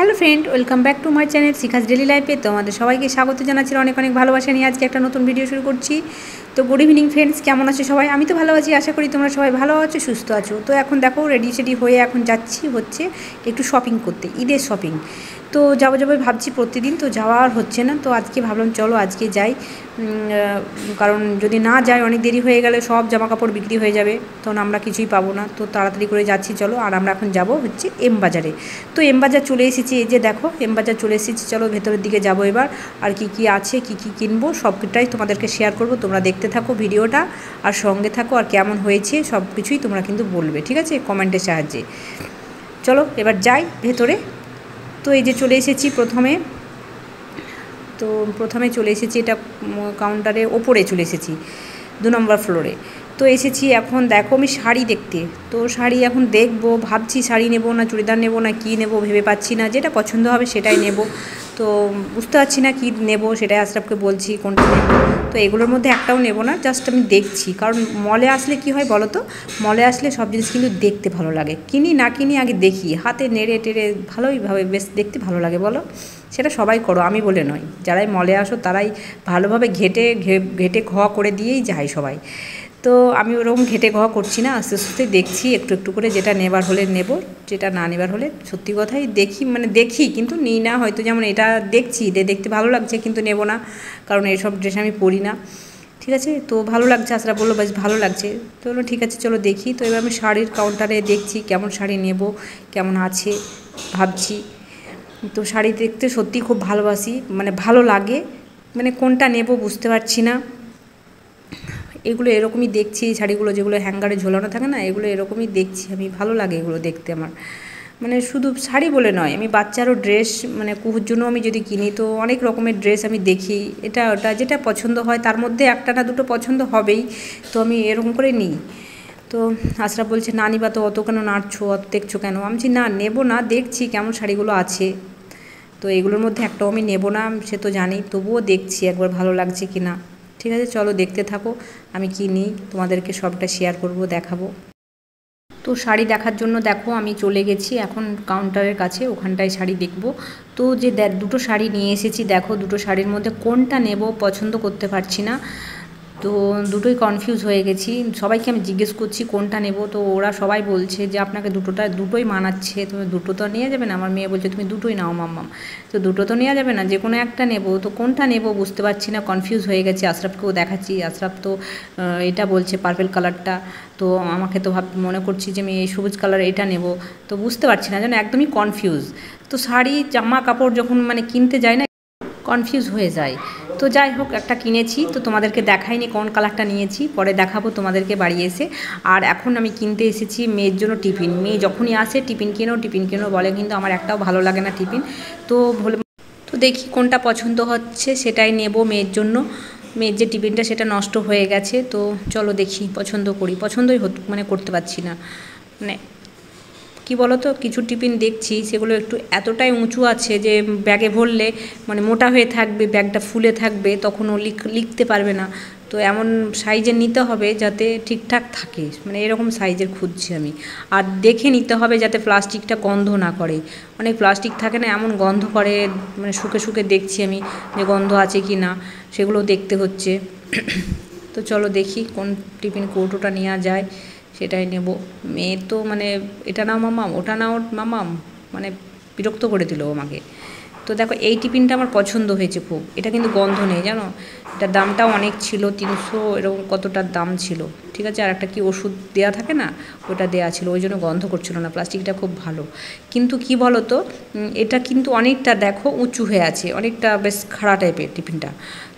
Hello friend, welcome back to my channel Shikha's daily লাইফে। তো আমাদের সবাইকে স্বাগত জানাচ্ছি, অনেক অনেক ভালোবাসা নিয়ে আজকে একটা নতুন ভিডিও শুরু করছি। তো গুড ইভিনিং ফ্রেন্ডস কেমন আছো সবাই? আমি তো ভালো আছি, আশা করি তোমরা সবাই ভালো আছো, সুস্থ আছো। তো এখন দেখো রেডি সেডি হয়ে এখন যাচ্ছি হচ্ছে একটু শপিং করতে, ঈদের শপিং তো যাব যাব ভাবছি প্রতিদিন, তো যাওয়া আর হচ্ছে না। তো আজকে ভাবলাম, চলো আজকে যাই। কারণ যদি না যাই, অনেক দেরি হয়ে গেলে সব জামা কাপড় বিক্রি হয়ে যাবে। তখন আমরা কিছুই পাবো না। তো তাড়াতাড়ি করে যাচ্ছি, চলো। আর আমরা এখন যাব হচ্ছে এম বাজারে। তো এম বাজার চলে এসেছি, এই যে দেখো, এম বাজার চলে এসেছি। চলো ভেতরের দিকে যাব এবার। আর কি কি আছে, কি কি কিনবো, সবটাই তোমাদেরকে শেয়ার করব। তোমরা দেখতে থাকো ভিডিওটা, আর সঙ্গে থাকো, আর কেমন হয়েছে সব কিছুই তোমরা কিন্তু বলবে, ঠিক আছে? কমেন্টের সাহায্যে। চলো, এবার যাই ভেতরে। তো এই যে চলে এসেছি প্রথমে। তো প্রথমে চলে এসেছি, এটা কাউন্টারে ওপরে চলে এসেছি, দু নম্বর ফ্লোরে তো এসেছি এখন, দেখো আমি শাড়ি দেখতে। তো শাড়ি এখন দেখব, ভাবছি শাড়ি নেব না, চুড়িদার নেব না, কি নেব ভেবে পাচ্ছি না, যেটা পছন্দ হবে সেটাই নেব। তো বুঝতে পারছি না কী নেব, সেটাই আশরাফকে বলছি কোনটা নেব। তো এগুলোর মধ্যে একটাও নেব না জাস্ট আমি দেখছি। কারণ মলে আসলে কি হয় বলো তো? মলে আসলে সব জিনিস কিন্তু দেখতে ভালো লাগে। কিনি না কিনি আগে দেখি। হাতে নেড়ে টেড়ে ভালোইভাবে বেশ দেখতে ভালো লাগে বলো। সেটা সবাই করো, আমি বলে নয় যারাই মলে আসো, তারাই ভালোভাবে ঘেটে ঘেটে ঘ করে দিয়েই যায় সবাই। তো আমি ওরকম ঘেটে ঘ করছি না, আস্তে আস্তে দেখছি, একটু একটু করে যেটা নেবার হলে নেব, যেটা না নেবার হলে সত্যি কথাই দেখি মানে দেখি, কিন্তু নিই না, হয়তো যেমন এটা দেখছি যে দেখতে ভালো লাগছে, কিন্তু নেব না, কারণ এসব ড্রেস আমি পরি না। ঠিক আছে? তো ভালো লাগছে আসরা বলল, বেশ ভালো লাগছে। তো বলল, ঠিক আছে, চলো দেখি। তো এবার আমি শাড়ির কাউন্টারে দেখছি, কেমন শাড়ি নেব, কেমন আছে, ভাবছি। তো শাড়ি দেখতে সত্যি খুব ভালোবাসি মানে ভালো লাগে মানে কোনটা নেব বুঝতে পারছি না। এগুলো এরকমই দেখছি, এই শাড়িগুলো যেগুলো হ্যাঙ্গারে ঝোলানো থাকে না, এগুলো এরকমই দেখছি। আমি ভালো লাগে এগুলো দেখতে আমার। মানে শুধু শাড়ি বলে নয়, আমি বাচ্চারও ড্রেস মানে কুহুর জন্য আমি যদি কিনি, তো অনেক রকমের ড্রেস আমি দেখি। এটা, ওটা যেটা পছন্দ হয়, তার মধ্যে একটা না দুটো পছন্দ হবেই, তো আমি এরকম করে নিই। তো আশরা বলছে না নিবা তো অত কেন নাড়ছো, অত দেখছ কেন? আমি না, নেব না, দেখছি কেমন শাড়িগুলো আছে। তো এগুলোর মধ্যে একটাও আমি নেব না, সে তো জানি তবুও দেখছি একবার ভালো লাগছে কি না ঠিক আছে, চলো দেখতে থাকো, আমি কি নিই, তোমাদেরকে সবটা শেয়ার করব, দেখাবো। তো শাড়ি দেখার জন্য দেখো, আমি চলে গেছি এখন কাউন্টারের কাছে, ওখানটায় শাড়ি দেখব। তো যে দুটো শাড়ি নিয়ে এসেছি, দেখো দুটো শাড়ির মধ্যে কোনটা নেব, পছন্দ করতে পারছি না। তো দুটোই কনফিউজ হয়ে গেছি। সবাইকে আমি জিজ্ঞেস করছি, কোনটা নেব? তো ওরা সবাই বলছে যে, আপনাকে দুটোটা, দুটোই মানাচ্ছে। তুমি দুটো তো নিয়ে যাবে না? আমার মেয়ে বলছে, তুমি দুটোই নাও, মাম্মাম। তো দুটো তো নেওয়া যাবে না, যে কোনো একটা নেব। তো কোনটা নেব বুঝতে পারছি না কনফিউজ হয়ে গেছে। আশরাফকেও দেখাচ্ছি। আশরাফ তো এটা বলছে পার্পেল কালারটা তো আমাকে তো ভাব, মনে করছি যে আমি এই সবুজ কালার এটা নেব। তো বুঝতে পারছি না, যেন একদমই কনফিউজ তো শাড়ি, জামা কাপড় যখন মানে কিনতে যায় না কনফিউজ হয়ে যায়। তো যাই হোক, একটা কিনেছি, তো তোমাদেরকে দেখাইনি কোন কালারটা নিয়েছি, পরে দেখাবো তোমাদেরকে বাড়ি এসে। আর এখন আমি কিনতে এসেছি মেয়ের জন্য টিফিন। মেয়ে যখনই আসে, টিফিন কেনো টিফিন কেনো বলে, কিন্তু আমার একটাও ভালো লাগে না টিফিন। তো তো দেখি কোনটা পছন্দ হচ্ছে, সেটাই নেব মেয়ের জন্য। মেয়ের যে টিফিনটা, সেটা নষ্ট হয়ে গেছে, তো চলো দেখি, পছন্দ করি। পছন্দই মানে করতে পারছি না। মানে কি বলো তো কিছু টিফিন দেখছি, সেগুলো একটু এতটাই উঁচু আছে যে ব্যাগে ভরলে মানে মোটা হয়ে থাকবে, ব্যাগটা ফুলে থাকবে তখন ও লিখ, লিখতে পারবে না। তো এমন সাইজের নিতে হবে যাতে ঠিকঠাক থাকে। মানে এরকম সাইজের খুঁজছি আমি। আর দেখে নিতে হবে যাতে প্লাস্টিকটা গন্ধ না করে। অনেক প্লাস্টিক থাকে না, এমন গন্ধ করে মানে শুকে শুকে দেখছি আমি যে গন্ধ আছে কি না, সেগুলো দেখতে হচ্ছে। তো চলো দেখি কোন টিফিন কৌটোটা নেওয়া যায়। সেটাই নেব। মেয়ে তো মানে এটা নাও মামাম ওটা নাও মামাম মানে বিরক্ত করে দিল আমাকে। তো দেখো, এই টিফিনটা আমার পছন্দ হয়েছে খুব। এটা কিন্তু গন্ধ নেই, জানো? এটার দামটাও অনেক ছিল, তিনশো এরকম কতটার দাম ছিল, ঠিক আছে? আর একটা কি ওষুধ দেওয়া থাকে না, ওটা দেওয়া ছিল, ওই জন্য গন্ধ করছিল না, প্লাস্টিকটা খুব ভালো। কিন্তু কি বলো তো এটা কিন্তু অনেকটা দেখো উঁচু হয়ে আছে, অনেকটা বেশ খাড়া টাইপের টিফিনটা।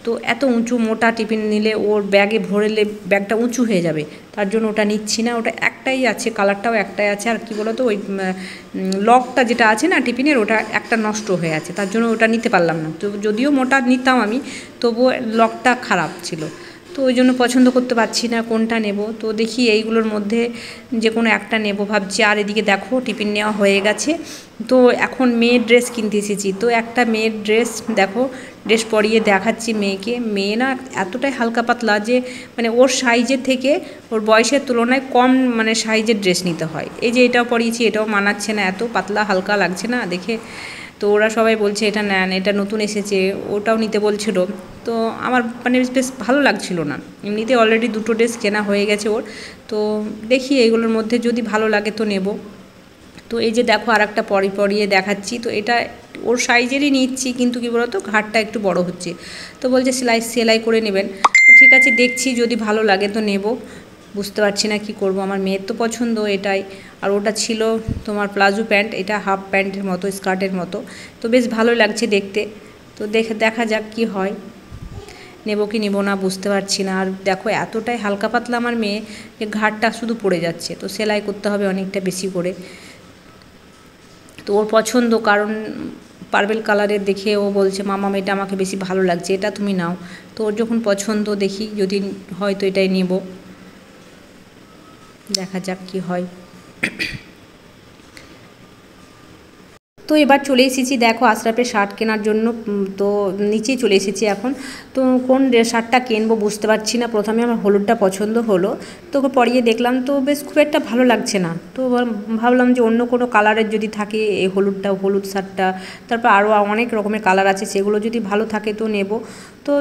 তো এত উঁচু মোটা টিফিন নিলে ওর ব্যাগে ভরেলে ব্যাগটা উঁচু হয়ে যাবে, তার জন্য ওটা নিচ্ছি না, ওটা একটাই আছে, কালারটাও একটাই আছে, আর কি বলতো, ওই লকটা যেটা আছে না টিফিনের, ওটা একটা নষ্ট হয়ে আছে, তার জন্য ওটা নিতে পারলাম না। তো যদিও মোটা নিতাম আমি তবুও লকটা খারাপ ছিল। তো ওই জন্য পছন্দ করতে পারছি না কোনটা নেব। তো দেখি এইগুলোর মধ্যে যে কোনো একটা নেব। ভাবছি, আর এদিকে দেখো, টিফিন নেওয়া হয়ে গেছে। তো এখন মেয়ের ড্রেস কিনতে এসেছি। তো একটা মেয়ের ড্রেস, দেখো, ড্রেস পরিয়ে দেখাচ্ছি মেয়েকে। মেয়ে না এতটাই হালকা পাতলা যে মানে ওর সাইজের থেকে ওর বয়সের তুলনায় কম মানে সাইজের ড্রেস নিতে হয়। এই যে এটাও পরিয়েছি, এটাও মানাচ্ছে না। এত পাতলা, হালকা লাগছে না দেখে তো ওরা সবাই বলছে, এটা নেন, এটা নতুন এসেছে, ওটাও নিতে বলছিল। তো আমার মানে বেশ ভালো লাগছিল না। এমনিতে অলরেডি দুটো ড্রেস কেনা হয়ে গেছে ওর। তো দেখি এগুলোর মধ্যে যদি ভালো লাগে তো নেব। তো এই যে দেখো আর একটা পরি পরিয়ে দেখাচ্ছি। তো এটা ওর সাইজেরই নিচ্ছি, কিন্তু কী বলতো, ঘাটটা একটু বড় হচ্ছে। তো বলছে সেলাই সেলাই করে নেবেন। তো ঠিক আছে, দেখছি যদি ভালো লাগে তো নেব। বুঝতে পারছি না কি করব। আমার মেয়ের তো পছন্দ এটাই। আর ওটা ছিল তোমার প্লাজো প্যান্ট, এটা হাফ প্যান্টের মতো, স্কার্টের মতো। তো বেশ ভালো লাগছে দেখতে। তো দেখে, দেখা যাক কি হয়। নেব কি নেব না বুঝতে পারছি না। আর দেখো, এতটাই হালকা পাতলা আমার মেয়ে যে ঘাটটা শুধু পড়ে যাচ্ছে। তো সেলাই করতে হবে অনেকটা বেশি করে। তো ওর পছন্দ, কারণ পার্পেল কালারের দেখে ও বলছে, মামা, এটা আমাকে বেশি ভালো লাগছে, এটা তুমি নাও। তো ওর যখন পছন্দ দেখি, যদি হয়তো এটাই নেব। দেখা যাক কি হয়। তো এবার চলে এসেছি, দেখো আশরাফের শার্ট কেনার জন্য তো নিচেই চলে এসেছি এখন। তো কোন শার্টটা কিনবো বুঝতে পারছি না। প্রথমে আমার হলুদটা পছন্দ হলো। তো পরিয়ে দেখলাম তো বেশ খুব একটা ভালো লাগছে না। তো ভাবলাম যে অন্য কোনো কালারের যদি থাকে এই হলুদটা, হলুদ শার্টটা, তারপর আরও অনেক রকমের কালার আছে, সেগুলো যদি ভালো থাকে তো নেব। তো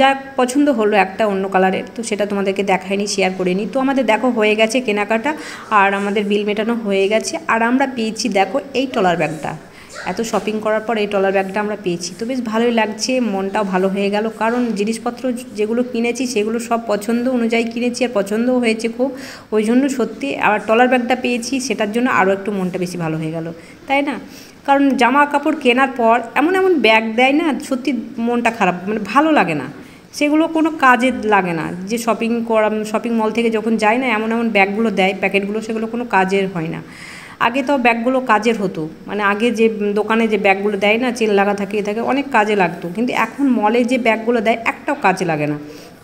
যা পছন্দ হলো একটা অন্য কালারের, তো সেটা তোমাদেরকে দেখায়নি শেয়ার করিনি। তো আমাদের দেখো হয়ে গেছে কেনাকাটা, আর আমাদের বিল মেটানো হয়ে গেছে। আর আমরা পেয়েছি, দেখো এই টলার ব্যাগটা এত শপিং করার পর এই টলার ব্যাগটা আমরা পেয়েছি। তো বেশ ভালোই লাগছে, মনটাও ভালো হয়ে গেল। কারণ জিনিসপত্র যেগুলো কিনেছি সেগুলো সব পছন্দ অনুযায়ী কিনেছি আর পছন্দও হয়েছে খুব। ওই জন্য সত্যি আবার টলার ব্যাগটা পেয়েছি, সেটার জন্য আরও একটু মনটা বেশি ভালো হয়ে গেল। তাই না? কারণ জামা কাপড় কেনার পর এমন এমন ব্যাগ দেয় না, সত্যি মনটা খারাপ মানে ভালো লাগে না। সেগুলো কোনো কাজে লাগে না। যে শপিং করা শপিং মল থেকে যখন যায় না, এমন এমন ব্যাগগুলো দেয় প্যাকেটগুলো সেগুলো কোনো কাজের হয় না। আগে তো ব্যাগগুলো কাজের হতো। মানে আগে যে দোকানে যে ব্যাগগুলো দেয় না চেন লাগা থাকে থাকে, অনেক কাজে লাগতো। কিন্তু এখন মলে যে ব্যাগগুলো দেয়, একটাও কাজে লাগে না।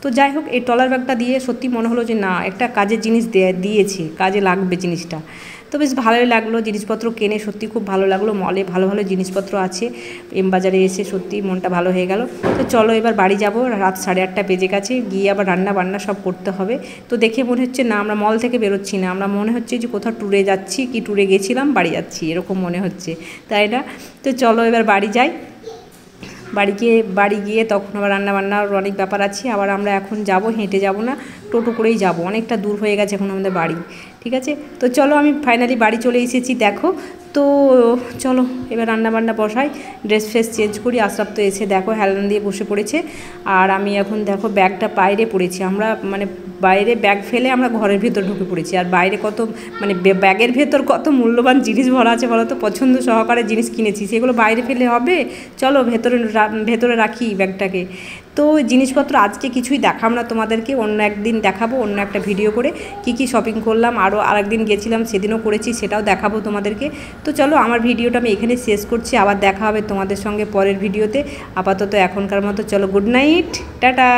তো যাই হোক, এই টলার ব্যাগটা দিয়ে সত্যি মনে হলো যে না, একটা কাজের জিনিস দিয়েছে, কাজে লাগবে জিনিসটা। তো বেশ ভালোই লাগল, জিনিসপত্র কেনে সত্যি খুব ভালো লাগল মলে ভালো ভালো জিনিসপত্র আছে এম বাজারে এসে সত্যি মনটা ভালো হয়ে গেল। তো চলো এবার বাড়ি যাব, রাত সাড়ে আটটা বেজে গেছে, গিয়ে আবার রান্না বান্না সব করতে হবে। তো দেখে মনে হচ্ছে না, আমরা মল থেকে বেরোচ্ছি না, আমরা মনে হচ্ছে যে কোথাও ট্যুরে যাচ্ছি, কি ট্যুরে গেছিলাম, বাড়ি যাচ্ছি, এরকম মনে হচ্ছে, তাই না? তো চলো এবার বাড়ি যাই। বাড়ি গিয়ে বাড়ি গিয়ে তখন আবার রান্নাবান্নার অনেক ব্যাপার আছে, আবার আমরা এখন যাব, হেঁটে যাব না, টোটো করেই যাব, অনেকটা দূর হয়ে গেছে এখন আমাদের বাড়ি, ঠিক আছে? তো চলো আমি ফাইনালি বাড়ি চলে এসেছি, দেখো। তো চলো, এবার রান্নাবান্না বসাই ড্রেস ফ্রেস চেঞ্জ করি, আশরাফ তো এসে দেখো হেলান দিয়ে বসে পড়েছে, আর আমি এখন দেখো ব্যাগটা বাইরে পড়েছি, আমরা মানে বাইরে ব্যাগ ফেলে আমরা ঘরের ভেতর ঢুকে পড়েছি। আর বাইরে কত মানে ব্যাগের ভেতর কত মূল্যবান জিনিস ভরা আছে বলো তো? পছন্দ সহকারে জিনিস কিনেছি। সেগুলো বাইরে ফেলে হবে? চলো ভেতরে ভেতরে রাখি ব্যাগটাকে। তো জিনিসপত্র আজকে কিছুই দেখাম না তোমাদেরকে। অন্য একদিন দেখাবো, অন্য একটা ভিডিও করে কি কি শপিং করলাম। আরও আরেকদিন গেছিলাম, সেদিনও করেছি, সেটাও দেখাবো তোমাদেরকে। তো চলো আমার ভিডিওটা আমি এখানে শেষ করছি। আবার দেখা হবে তোমাদের সঙ্গে পরের ভিডিওতে আপাতত এখনকার মতো চলো গুড নাইট টাটা!